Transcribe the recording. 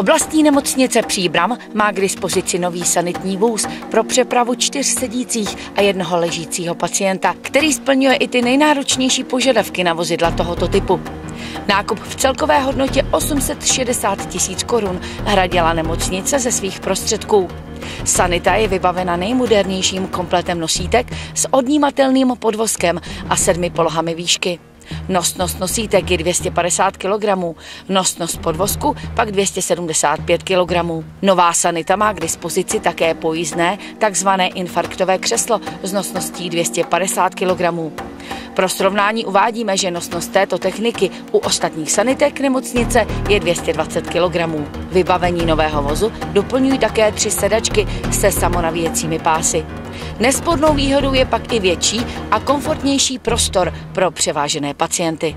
Oblastní nemocnice Příbram má k dispozici nový sanitní vůz pro přepravu čtyř sedících a jednoho ležícího pacienta, který splňuje i ty nejnáročnější požadavky na vozidla tohoto typu. Nákup v celkové hodnotě 860 tisíc korun hradila nemocnice ze svých prostředků. Sanita je vybavena nejmodernějším kompletem nosítek s odnímatelným podvozkem a sedmi polohami výšky. Nosnost nosítek je 250 kg, nosnost podvozku pak 275 kg. Nová sanita má k dispozici také pojízdné, takzvané infarktové křeslo s nosností 250 kg. Pro srovnání uvádíme, že nosnost této techniky u ostatních sanitek nemocnice je 220 kg. Vybavení nového vozu doplňují také tři sedačky se samonavíjecími pásy. Nespornou výhodou je pak i větší a komfortnější prostor pro převážené pacienty.